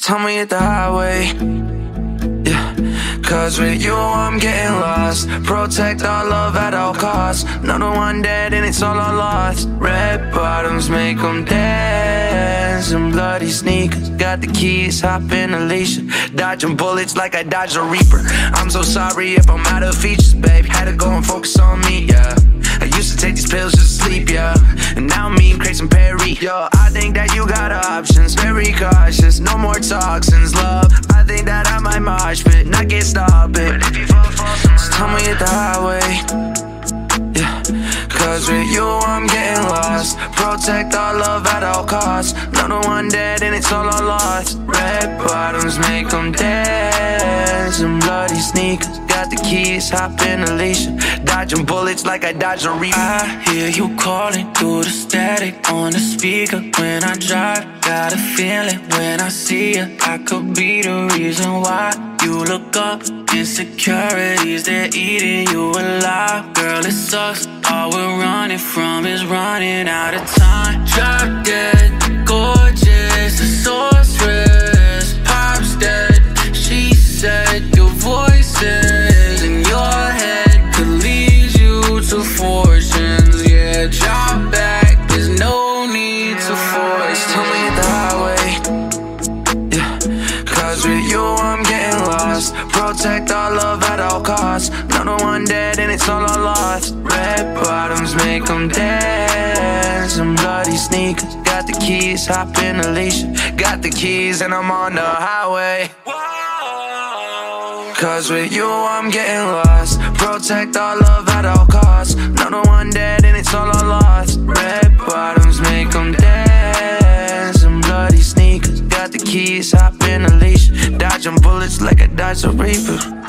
time we hit the highway. Yeah, cause with you I'm getting lost. Protect our love at all costs. Another one dead and it's all I lost. Red bottoms make them dance. And bloody sneakers. Got the keys, hop in Alicia. Dodging bullets like I dodged a reaper. I'm so sorry if I'm out of features, babe. Had to go and focus on me, yeah. I used to take these pills just to sleep, yeah. And now me and Crazy Perry, yo. I think that you got options, very cautious. No more toxins, love. I think that I might march, but not get stopped. But if you fall, fall, it's time we hit the highway. Yeah, cause with you I'm getting Protect our love at all costs. Another one dead and it's all I lost. Red bottoms make them dance. And bloody sneakers. Got the keys, hop in Alicia. Dodging bullets like I dodged a reaper. I hear you calling through the static on the speaker when I drive. Got a feeling when I see you, I could be the reason why you look up. Insecurities, they're eating you alive. Girl, it sucks. From is running out of time. Drop dead, gorgeous, a sorceress. Pop's dead. She said your voices in your head could lead you to fortunes. Yeah, drop back. There's no need to force. Tell me the highway. Yeah, cause with you I'm getting lost. Protect our love at all costs. Another one dead and it's all I lost. Red make them dance. And bloody sneakers. Got the keys, hop in Alicia. Got the keys and I'm on the highway. Cause with you I'm getting lost. Protect our love at all costs. Another one dead and it's all I lost. Red bottoms make them dance. And bloody sneakers. Got the keys, hop in Alicia. Dodging bullets like I dodged a reaper.